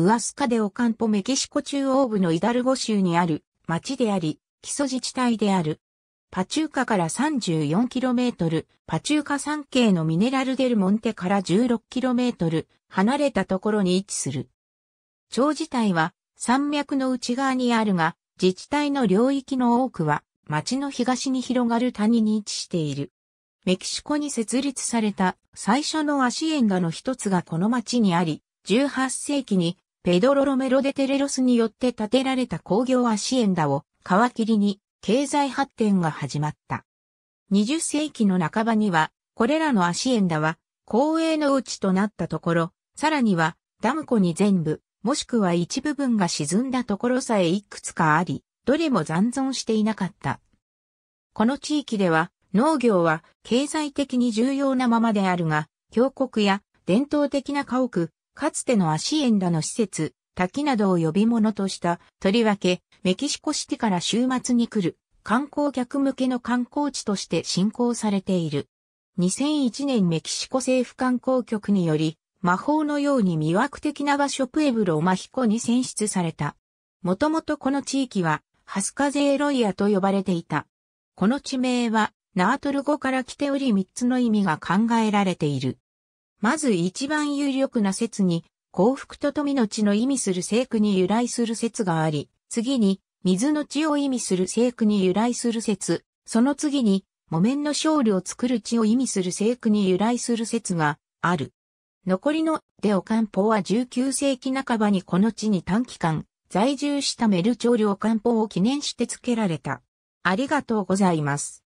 ウアスカデオカンポメキシコ中央部のイダルゴ州にある町であり、基礎自治体である。パチューカから 34km、パチューカ山系のミネラルデルモンテから 16km 離れたところに位置する。町自体は山脈の内側にあるが、自治体の領域の多くは町の東に広がる谷に位置している。メキシコに設立された最初のアシエンダの一つがこの町にあり、18世紀にペドロ・ロメロ・デ・テレロスによって建てられた工業アシエンダを皮切りに経済発展が始まった。20世紀の半ばには、これらのアシエンダは公営の内となったところ、さらにはダム湖に全部、もしくは一部分が沈んだところさえいくつかあり、どれも残存していなかった。この地域では農業は経済的に重要なままであるが、峡谷や伝統的な家屋、かつてのアシエンダの施設、滝などを呼び物とした、とりわけ、メキシコシティから週末に来る観光客向けの観光地として進行されている。2001年メキシコ政府観光局により、魔法のように魅惑的な場所プエブロ・マヒコに選出された。もともとこの地域は、ハスカゼーロイアと呼ばれていた。この地名は、ナートル語から来ており3つの意味が考えられている。まず一番有力な説に、幸福と富の地の意味する聖句に由来する説があり、次に、水の地を意味する聖句に由来する説、その次に、木綿の勝利を作る地を意味する聖句に由来する説がある。残りのデオカンポは19世紀半ばにこの地に短期間在住したメルチョーリオカンポを記念して付けられた。ありがとうございます。